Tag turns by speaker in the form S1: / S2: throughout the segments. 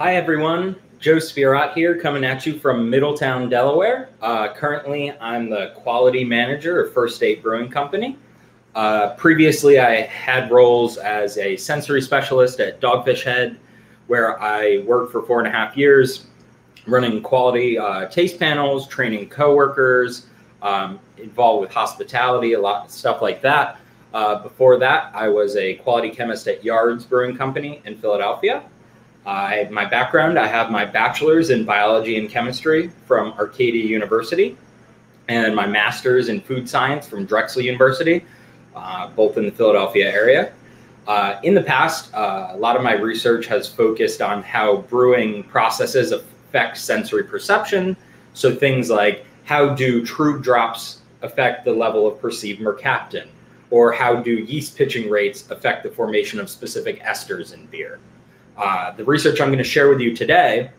S1: Hi, everyone. Joe Spearot here, coming at you from Middletown, Delaware. Uh, currently, I'm the quality manager of First State Brewing Company. Uh, previously, I had roles as a sensory specialist at Dogfish Head, where I worked for four and a half years, running quality uh, taste panels, training coworkers, um, involved with hospitality, a lot of stuff like that. Uh, before that, I was a quality chemist at Yards Brewing Company in Philadelphia. I, my background, I have my bachelor's in biology and chemistry from Arcadia University and my master's in food science from Drexel University, uh, both in the Philadelphia area. Uh, in the past, uh, a lot of my research has focused on how brewing processes affect sensory perception. So things like how do true drops affect the level of perceived mercaptan? Or how do yeast pitching rates affect the formation of specific esters in beer? Uh, the research I'm going to share with you today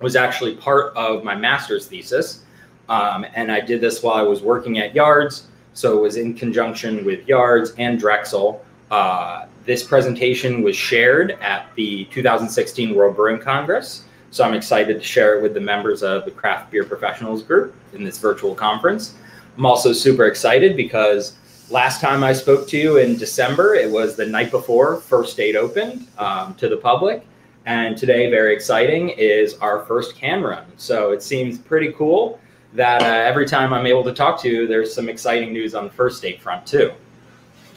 S1: was actually part of my master's thesis. Um, and I did this while I was working at Yards. So it was in conjunction with Yards and Drexel. Uh, this presentation was shared at the 2016 World Brewing Congress. So I'm excited to share it with the members of the Craft Beer Professionals Group in this virtual conference. I'm also super excited because last time I spoke to you in December, it was the night before First State opened um, to the public. And today, very exciting, is our first can run. So it seems pretty cool that uh, every time I'm able to talk to you, there's some exciting news on the First State front, too.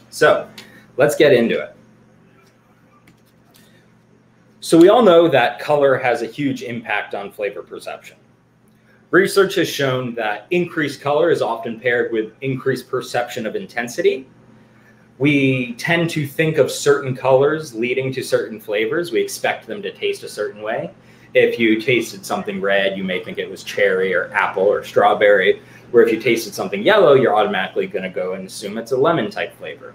S1: So let's get into it. So we all know that color has a huge impact on flavor perception. Research has shown that increased color is often paired with increased perception of intensity. We tend to think of certain colors leading to certain flavors. We expect them to taste a certain way. If you tasted something red, you may think it was cherry or apple or strawberry. Where if you tasted something yellow, you're automatically going to go and assume it's a lemon type flavor.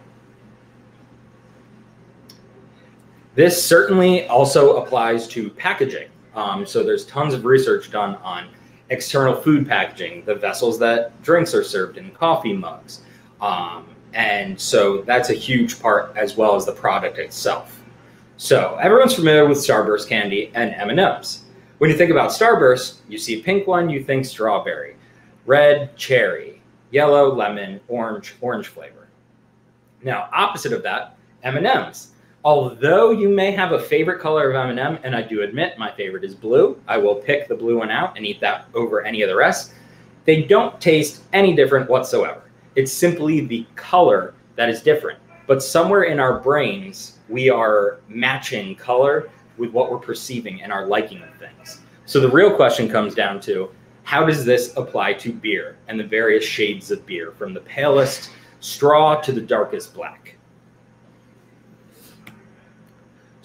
S1: This certainly also applies to packaging. Um, so there's tons of research done on external food packaging, the vessels that drinks are served in, coffee mugs. Um, and so that's a huge part as well as the product itself. So everyone's familiar with Starburst candy and M&Ms. When you think about Starburst, you see pink one, you think strawberry, red, cherry, yellow, lemon, orange, orange flavor. Now, opposite of that, M&Ms although you may have a favorite color of M&M, and I do admit my favorite is blue, I will pick the blue one out and eat that over any of the rest. They don't taste any different whatsoever. It's simply the color that is different. But somewhere in our brains, we are matching color with what we're perceiving and our liking of things. So the real question comes down to how does this apply to beer and the various shades of beer, from the palest straw to the darkest black?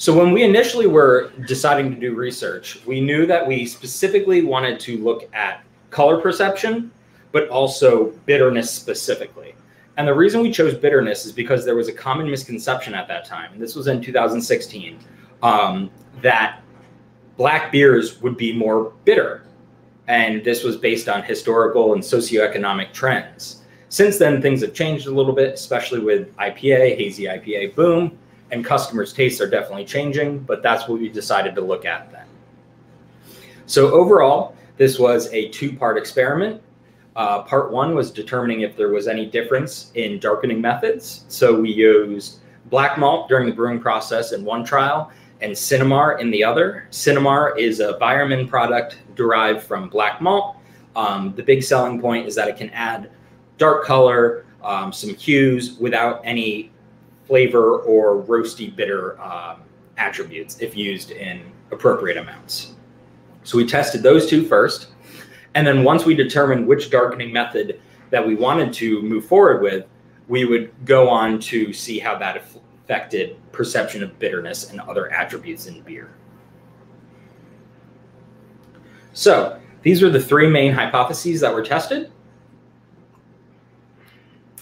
S1: So when we initially were deciding to do research, we knew that we specifically wanted to look at color perception, but also bitterness specifically. And the reason we chose bitterness is because there was a common misconception at that time, and this was in 2016, um, that black beers would be more bitter. And this was based on historical and socioeconomic trends. Since then, things have changed a little bit, especially with IPA, hazy IPA boom and customers' tastes are definitely changing, but that's what we decided to look at then. So overall, this was a two-part experiment. Uh, part one was determining if there was any difference in darkening methods. So we used black malt during the brewing process in one trial and Sinamar in the other. Sinamar is a Weyermann product derived from black malt. Um, the big selling point is that it can add dark color, um, some hues without any flavor or roasty bitter um, attributes if used in appropriate amounts. So we tested those two first. And then once we determined which darkening method that we wanted to move forward with, we would go on to see how that affected perception of bitterness and other attributes in beer. So these were the three main hypotheses that were tested.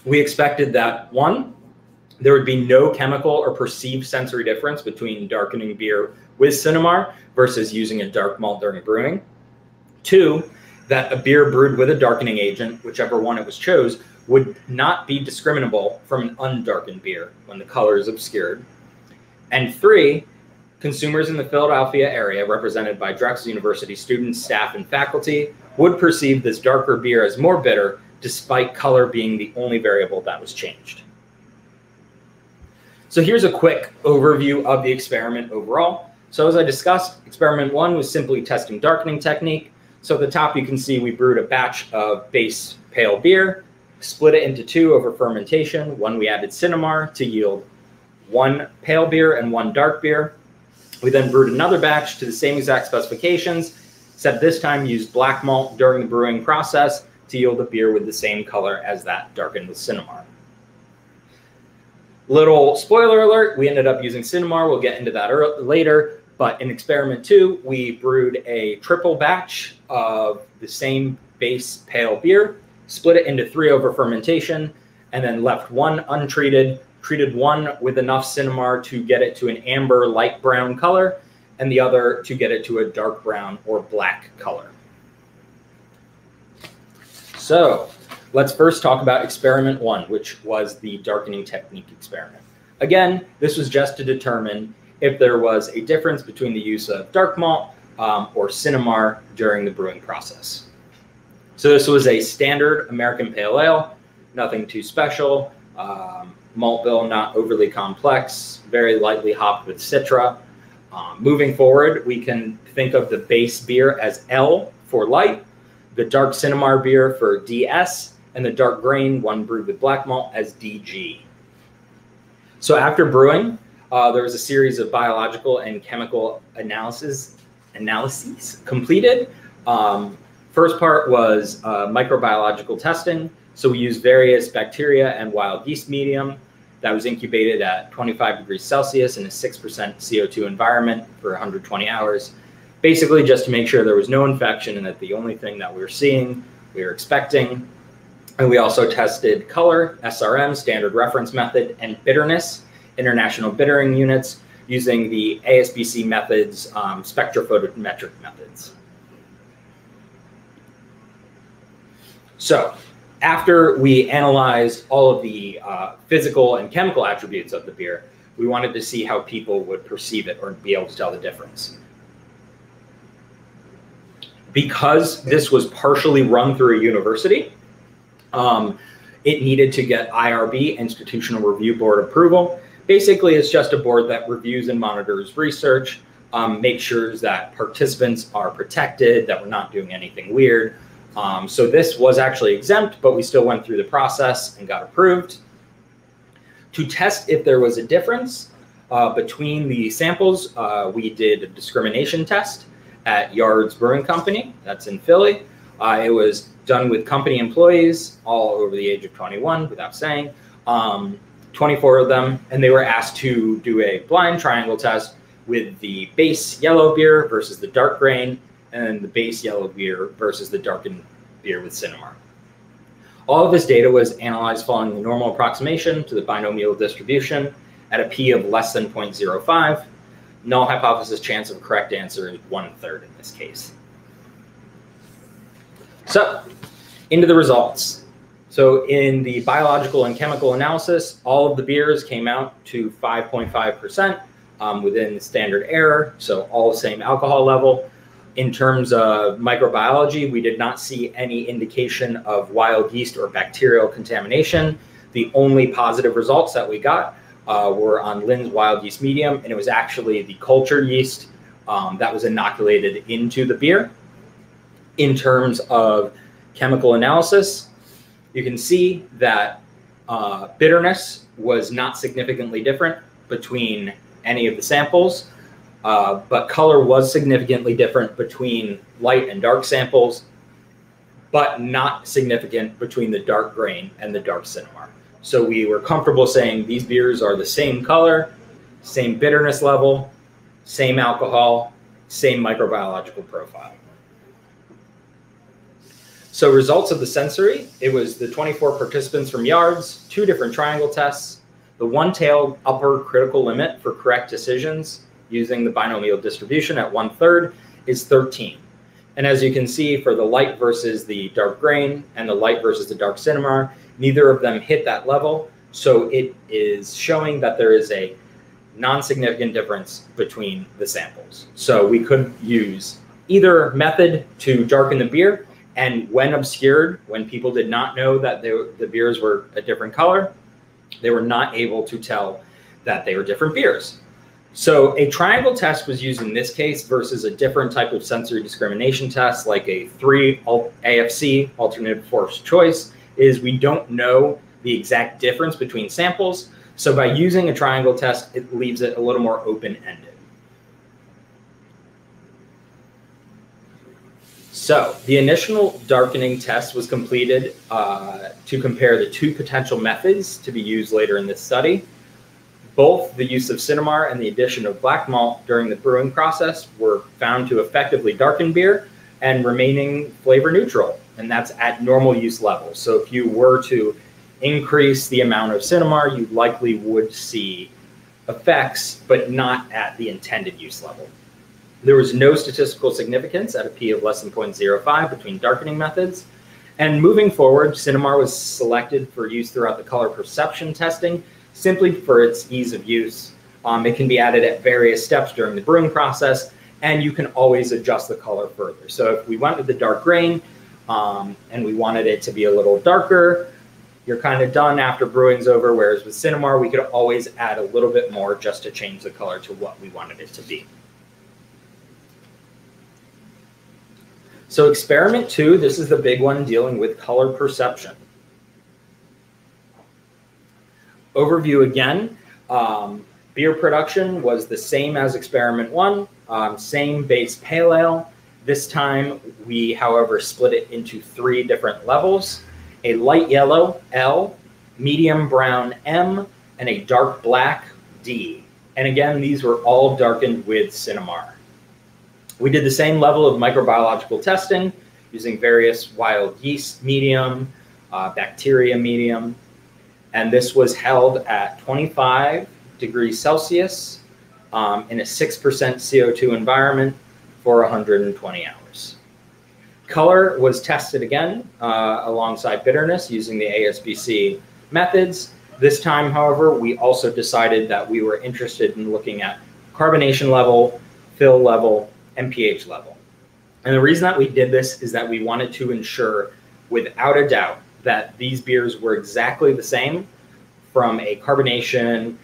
S1: We expected that one, there would be no chemical or perceived sensory difference between darkening beer with Sinamar versus using a dark malt during brewing. Two, that a beer brewed with a darkening agent, whichever one it was chose, would not be discriminable from an undarkened beer when the color is obscured. And three, consumers in the Philadelphia area, represented by Drexel University students, staff, and faculty, would perceive this darker beer as more bitter, despite color being the only variable that was changed. So here's a quick overview of the experiment overall. So as I discussed, experiment one was simply testing darkening technique. So at the top, you can see we brewed a batch of base pale beer, split it into two over fermentation. One, we added Sinamar to yield one pale beer and one dark beer. We then brewed another batch to the same exact specifications, except this time used black malt during the brewing process to yield a beer with the same color as that darkened with Sinamar. Little spoiler alert, we ended up using Sinamar. We'll get into that later. But in experiment two, we brewed a triple batch of the same base pale beer, split it into three over fermentation, and then left one untreated, treated one with enough Sinamar to get it to an amber light brown color, and the other to get it to a dark brown or black color. So let's first talk about experiment one, which was the darkening technique experiment. Again, this was just to determine if there was a difference between the use of dark malt um, or Sinamar during the brewing process. So this was a standard American Pale Ale, nothing too special. Um, malt bill not overly complex, very lightly hopped with Citra. Um, moving forward, we can think of the base beer as L for light, the dark Sinamar beer for DS, and the dark grain, one brewed with black malt, as DG. So after brewing, uh, there was a series of biological and chemical analysis analyses completed. Um, first part was uh, microbiological testing. So we used various bacteria and wild yeast medium that was incubated at 25 degrees Celsius in a 6% CO2 environment for 120 hours, basically just to make sure there was no infection and that the only thing that we were seeing, we were expecting. And we also tested color, SRM, standard reference method, and bitterness international bittering units using the ASBC methods, um, spectrophotometric methods. So after we analyzed all of the uh, physical and chemical attributes of the beer, we wanted to see how people would perceive it or be able to tell the difference. Because this was partially run through a university, um, it needed to get IRB, Institutional Review Board approval, Basically, it's just a board that reviews and monitors research, um, makes sure that participants are protected, that we're not doing anything weird. Um, so this was actually exempt, but we still went through the process and got approved. To test if there was a difference uh, between the samples, uh, we did a discrimination test at Yards Brewing Company, that's in Philly. Uh, it was done with company employees all over the age of 21, without saying. Um, 24 of them, and they were asked to do a blind triangle test with the base yellow beer versus the dark grain, and the base yellow beer versus the darkened beer with Sinamar. All of this data was analyzed following the normal approximation to the binomial distribution at a p of less than 0.05. Null hypothesis chance of a correct answer is one third in this case. So, into the results. So in the biological and chemical analysis, all of the beers came out to 5.5% um, within standard error, so all the same alcohol level. In terms of microbiology, we did not see any indication of wild yeast or bacterial contamination. The only positive results that we got uh, were on Lin's wild yeast medium, and it was actually the culture yeast um, that was inoculated into the beer. In terms of chemical analysis, you can see that uh, bitterness was not significantly different between any of the samples, uh, but color was significantly different between light and dark samples, but not significant between the dark grain and the dark Sinamar. So we were comfortable saying these beers are the same color, same bitterness level, same alcohol, same microbiological profile. So results of the sensory, it was the 24 participants from yards, two different triangle tests, the one-tailed upper critical limit for correct decisions using the binomial distribution at one third is 13. And as you can see for the light versus the dark grain and the light versus the dark Sinamar, neither of them hit that level. So it is showing that there is a non-significant difference between the samples. So we could use either method to darken the beer, and when obscured, when people did not know that they, the beers were a different color, they were not able to tell that they were different beers. So a triangle test was used in this case versus a different type of sensory discrimination test, like a three AFC, alternative forced choice, is we don't know the exact difference between samples. So by using a triangle test, it leaves it a little more open-ended. So the initial darkening test was completed uh, to compare the two potential methods to be used later in this study. Both the use of Sinamar and the addition of black malt during the brewing process were found to effectively darken beer and remaining flavor neutral, and that's at normal use levels. So if you were to increase the amount of Sinamar, you likely would see effects, but not at the intended use level. There was no statistical significance at a p of less than 0.05 between darkening methods. And moving forward, Sinamar was selected for use throughout the color perception testing simply for its ease of use. Um, it can be added at various steps during the brewing process, and you can always adjust the color further. So if we went with the dark grain um, and we wanted it to be a little darker, you're kind of done after brewing's over. Whereas with Sinamar, we could always add a little bit more just to change the color to what we wanted it to be. So experiment two, this is the big one dealing with color perception. Overview again, um, beer production was the same as experiment one, um, same base pale ale. This time we, however, split it into three different levels, a light yellow, L, medium brown, M, and a dark black, D. And again, these were all darkened with Sinamar. We did the same level of microbiological testing using various wild yeast medium, uh, bacteria medium, and this was held at 25 degrees Celsius um, in a 6% CO2 environment for 120 hours. Color was tested again uh, alongside bitterness using the ASBC methods. This time, however, we also decided that we were interested in looking at carbonation level, fill level, and pH level. And the reason that we did this is that we wanted to ensure, without a doubt, that these beers were exactly the same from a carbonation,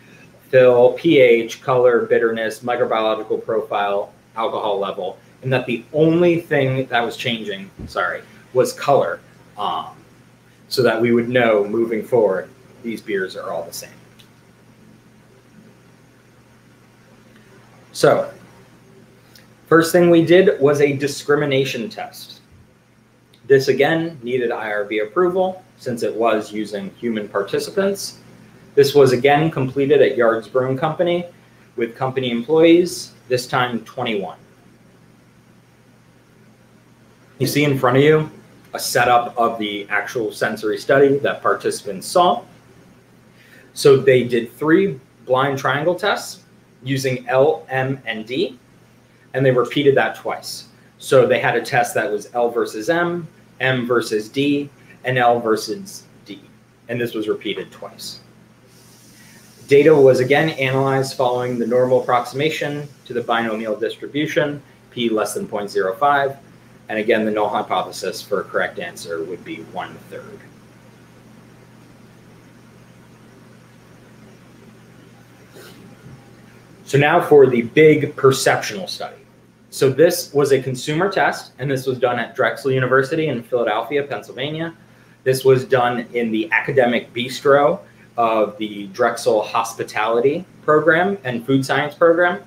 S1: fill, pH, color, bitterness, microbiological profile, alcohol level, and that the only thing that was changing, sorry, was color, um, so that we would know moving forward these beers are all the same. So First thing we did was a discrimination test. This again needed IRB approval since it was using human participants. This was again completed at Yards Brewing Company with company employees, this time 21. You see in front of you a setup of the actual sensory study that participants saw. So they did three blind triangle tests using L, M, and D and they repeated that twice. So they had a test that was L versus M, M versus D, and L versus D. And this was repeated twice. Data was again analyzed following the normal approximation to the binomial distribution, p less than 0.05. And again, the null hypothesis for a correct answer would be one third. So now for the big perceptional study. So this was a consumer test, and this was done at Drexel University in Philadelphia, Pennsylvania. This was done in the academic bistro of the Drexel Hospitality Program and Food Science Program.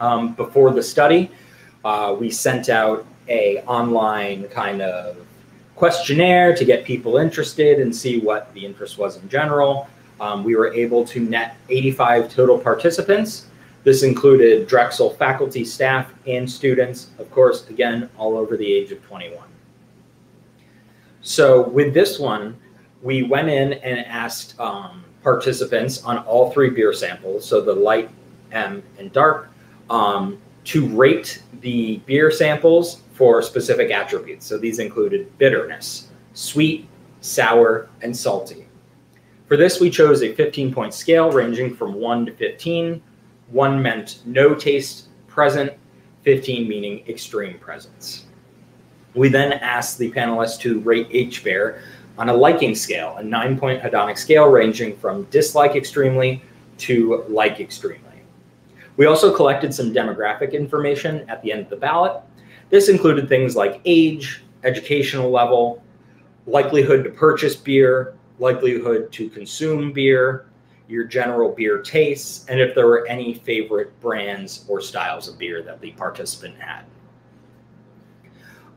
S1: Um, before the study, uh, we sent out a online kind of questionnaire to get people interested and see what the interest was in general. Um, we were able to net 85 total participants this included Drexel faculty, staff, and students, of course, again, all over the age of 21. So with this one, we went in and asked um, participants on all three beer samples, so the light, M, and dark, um, to rate the beer samples for specific attributes. So these included bitterness, sweet, sour, and salty. For this, we chose a 15 point scale ranging from 1 to 15, one meant no taste present, 15 meaning extreme presence. We then asked the panelists to rate each beer on a liking scale, a nine point hedonic scale ranging from dislike extremely to like extremely. We also collected some demographic information at the end of the ballot. This included things like age, educational level, likelihood to purchase beer, likelihood to consume beer, your general beer tastes, and if there were any favorite brands or styles of beer that the participant had.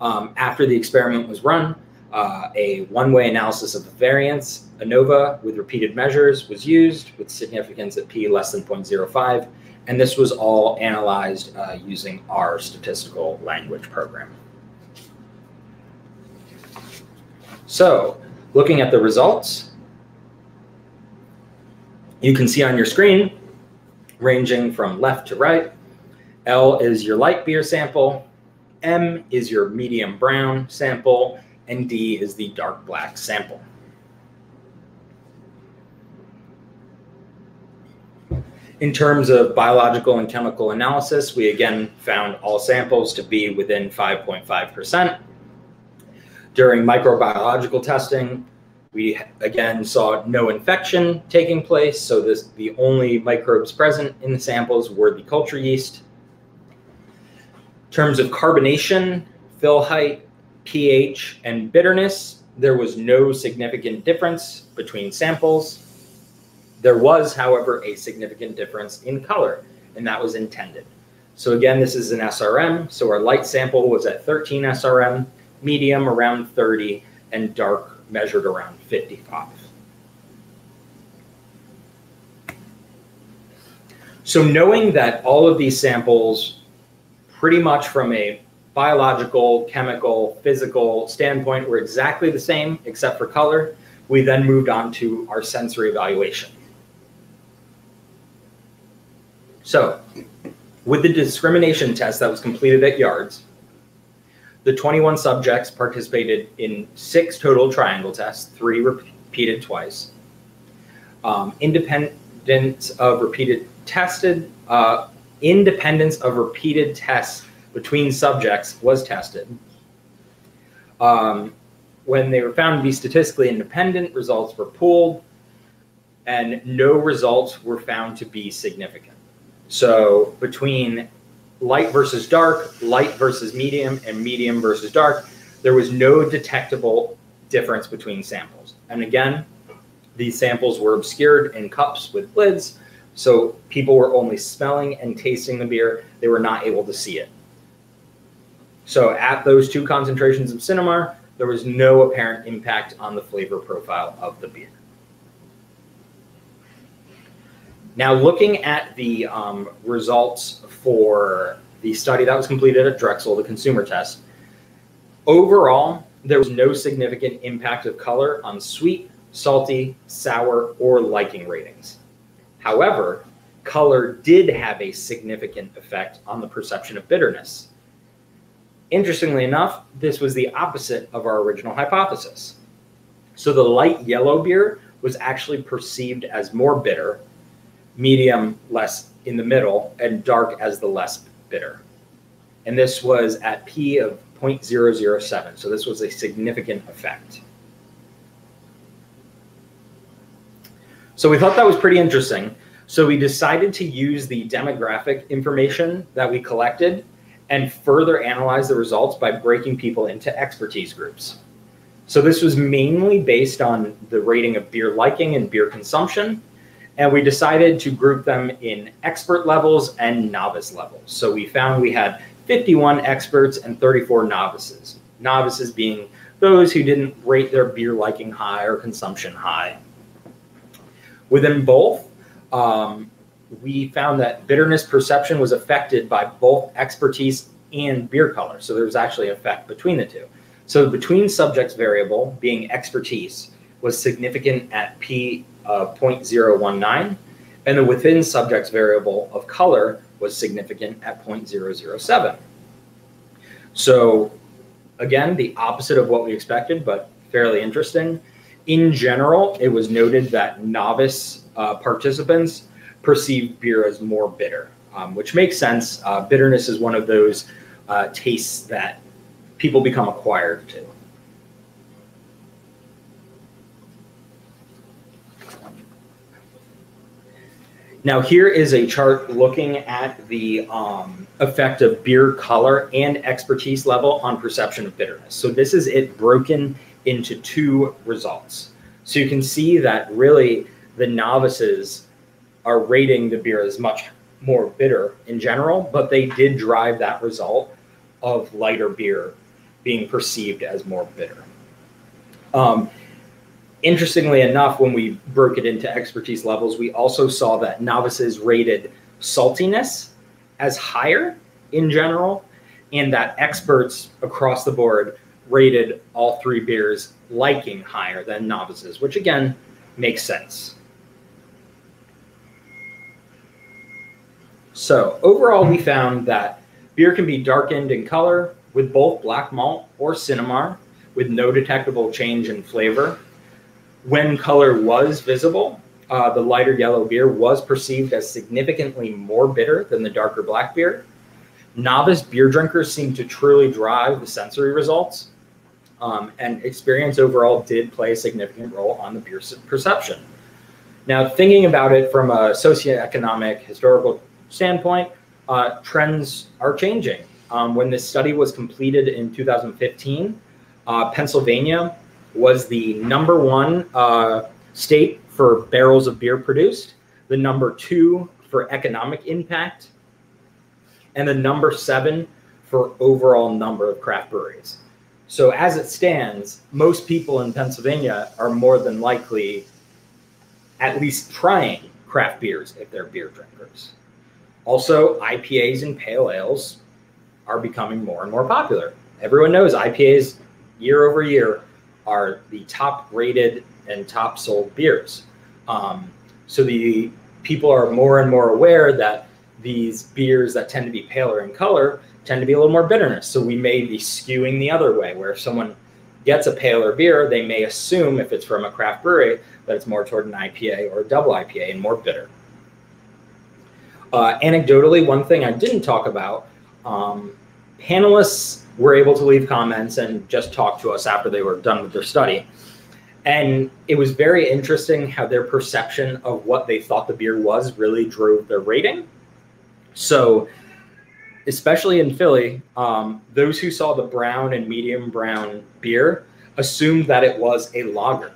S1: Um, after the experiment was run, uh, a one-way analysis of the variance, ANOVA with repeated measures was used with significance at p less than 0.05, and this was all analyzed uh, using our statistical language program. So looking at the results, you can see on your screen, ranging from left to right, L is your light beer sample, M is your medium brown sample, and D is the dark black sample. In terms of biological and chemical analysis, we again found all samples to be within 5.5%. During microbiological testing, we again saw no infection taking place, so this the only microbes present in the samples were the culture yeast. In terms of carbonation, fill height, pH, and bitterness, there was no significant difference between samples. There was, however, a significant difference in color, and that was intended. So again, this is an SRM. So our light sample was at 13 SRM, medium around 30, and dark measured around 55. So knowing that all of these samples, pretty much from a biological, chemical, physical standpoint, were exactly the same except for color, we then moved on to our sensory evaluation. So with the discrimination test that was completed at Yards, the 21 subjects participated in six total triangle tests, three repeated twice. Um, independence of repeated tested, uh, independence of repeated tests between subjects was tested. Um, when they were found to be statistically independent, results were pooled, and no results were found to be significant. So between light versus dark, light versus medium, and medium versus dark, there was no detectable difference between samples. And again, these samples were obscured in cups with lids, so people were only smelling and tasting the beer. They were not able to see it. So at those two concentrations of Sinamar, there was no apparent impact on the flavor profile of the beer. Now, looking at the um, results for the study that was completed at Drexel, the consumer test, overall, there was no significant impact of color on sweet, salty, sour, or liking ratings. However, color did have a significant effect on the perception of bitterness. Interestingly enough, this was the opposite of our original hypothesis. So the light yellow beer was actually perceived as more bitter, medium less in the middle, and dark as the less bitter. And this was at P of 0.007. So this was a significant effect. So we thought that was pretty interesting. So we decided to use the demographic information that we collected and further analyze the results by breaking people into expertise groups. So this was mainly based on the rating of beer liking and beer consumption, and we decided to group them in expert levels and novice levels. So we found we had 51 experts and 34 novices. Novices being those who didn't rate their beer liking high or consumption high. Within both, um, we found that bitterness perception was affected by both expertise and beer color. So there was actually an effect between the two. So the between subjects variable being expertise was significant at P of 0.019, and the within subjects variable of color was significant at 0.007. So again, the opposite of what we expected, but fairly interesting. In general, it was noted that novice uh, participants perceive beer as more bitter, um, which makes sense. Uh, bitterness is one of those uh, tastes that people become acquired to. Now here is a chart looking at the um, effect of beer color and expertise level on perception of bitterness. So this is it broken into two results. So you can see that really the novices are rating the beer as much more bitter in general, but they did drive that result of lighter beer being perceived as more bitter. Um, interestingly enough, when we broke it into expertise levels, we also saw that novices rated saltiness as higher in general, and that experts across the board rated all three beers liking higher than novices, which again makes sense. So overall, we found that beer can be darkened in color with both black malt or Sinamar with no detectable change in flavor when color was visible, uh, the lighter yellow beer was perceived as significantly more bitter than the darker black beer. Novice beer drinkers seemed to truly drive the sensory results, um, and experience overall did play a significant role on the beer perception. Now, thinking about it from a socioeconomic historical standpoint, uh, trends are changing. Um, when this study was completed in 2015, uh, Pennsylvania was the number one uh, state for barrels of beer produced, the number two for economic impact, and the number seven for overall number of craft breweries. So, as it stands, most people in Pennsylvania are more than likely at least trying craft beers if they're beer drinkers. Also, IPAs and pale ales are becoming more and more popular. Everyone knows IPAs year over year are the top rated and top sold beers. Um, so the people are more and more aware that these beers that tend to be paler in color tend to be a little more bitterness. So we may be skewing the other way, where if someone gets a paler beer, they may assume if it's from a craft brewery that it's more toward an IPA or a double IPA and more bitter. Uh, anecdotally, one thing I didn't talk about, um, panelists were able to leave comments and just talk to us after they were done with their study. And it was very interesting how their perception of what they thought the beer was really drove their rating. So, especially in Philly, um, those who saw the brown and medium brown beer assumed that it was a lager.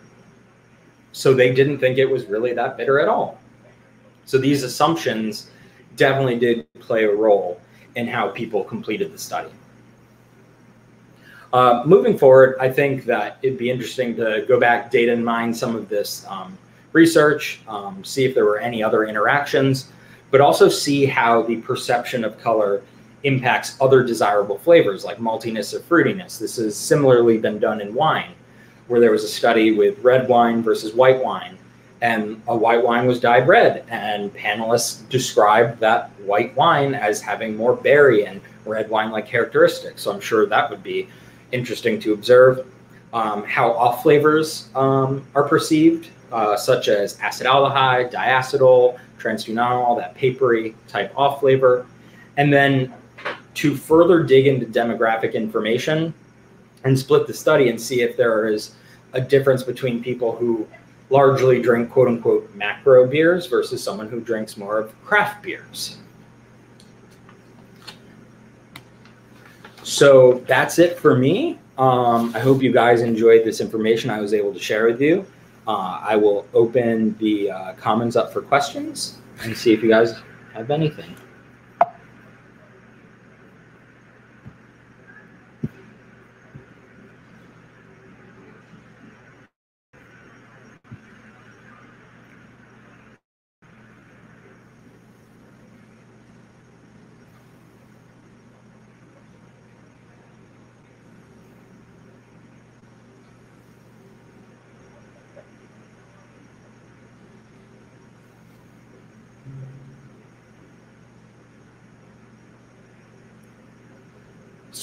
S1: So, they didn't think it was really that bitter at all. So, these assumptions definitely did play a role in how people completed the study. Uh, moving forward, I think that it'd be interesting to go back, data and mine some of this um, research, um, see if there were any other interactions, but also see how the perception of color impacts other desirable flavors like maltiness or fruitiness. This has similarly been done in wine, where there was a study with red wine versus white wine, and a white wine was dyed red, and panelists described that white wine as having more berry and red wine like characteristics. So I'm sure that would be interesting to observe. Um, how off flavors um, are perceived, uh, such as acetaldehyde, diacetyl, trans-2-nonenal, that papery type off flavor. And then to further dig into demographic information and split the study and see if there is a difference between people who largely drink quote unquote macro beers versus someone who drinks more of craft beers. So that's it for me. Um, I hope you guys enjoyed this information I was able to share with you. Uh, I will open the uh, comments up for questions and see if you guys have anything.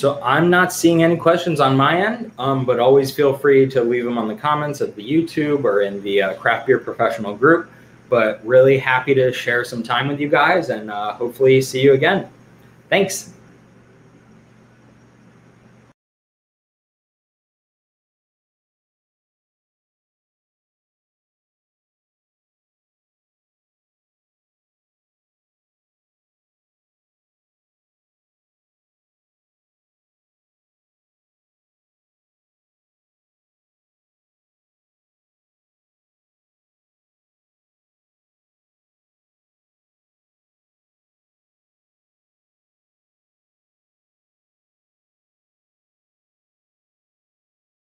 S1: So I'm not seeing any questions on my end, um, but always feel free to leave them on the comments of the YouTube or in the uh, Craft Beer Professional group. but really happy to share some time with you guys and uh, hopefully see you again. Thanks.